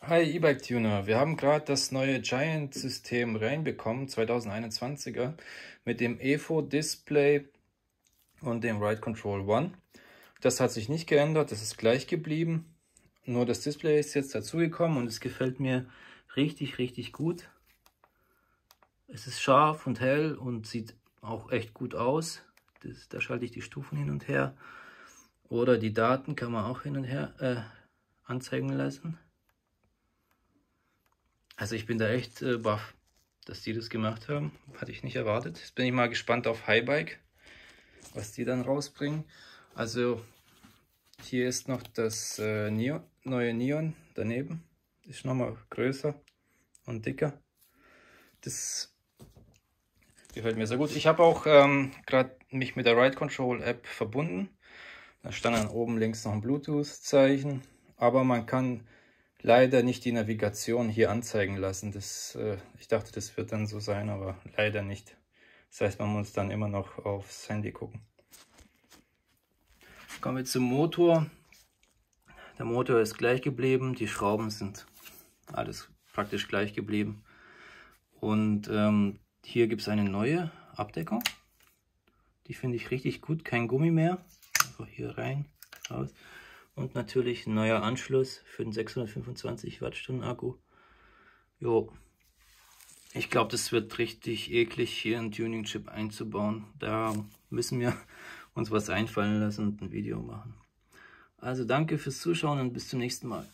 Hi E-Bike Tuner, wir haben gerade das neue Giant System reinbekommen, 2021er, mit dem EVO Display und dem Ride Control One. Das hat sich nicht geändert, das ist gleich geblieben. Nur das Display ist jetzt dazugekommen und es gefällt mir richtig, richtig gut. Es ist scharf und hell und sieht auch echt gut aus. Das, da schalte ich die Stufen hin und her. Oder die Daten kann man auch hin und her äh, anzeigen lassen. Also ich bin da echt äh, baff, dass die das gemacht haben. Hatte ich nicht erwartet. Jetzt bin ich mal gespannt auf Highbike, was die dann rausbringen. Also hier ist noch das äh, Neon, neue Neon daneben. Ist nochmal größer und dicker. Das gefällt mir sehr gut. Ich habe auch ähm, gerade mich mit der Ride Control App verbunden. Da stand dann oben links noch ein Bluetooth-Zeichen. Aber man kann leider nicht die Navigation hier anzeigen lassen. Das, äh, ich dachte, das wird dann so sein, aber leider nicht. Das heißt, man muss dann immer noch aufs Handy gucken. Kommen wir zum Motor. Der Motor ist gleich geblieben, die Schrauben sind alles praktisch gleich geblieben. Und ähm, hier gibt es eine neue Abdeckung. Die finde ich richtig gut, kein Gummi mehr. Einfach hier rein, raus. Und natürlich ein neuer Anschluss für den 625 Wattstunden Akku. Jo, ich glaube, das wird richtig eklig, hier einen Tuning-Chip einzubauen. Da müssen wir uns was einfallen lassen und ein Video machen. Also danke fürs Zuschauen und bis zum nächsten Mal.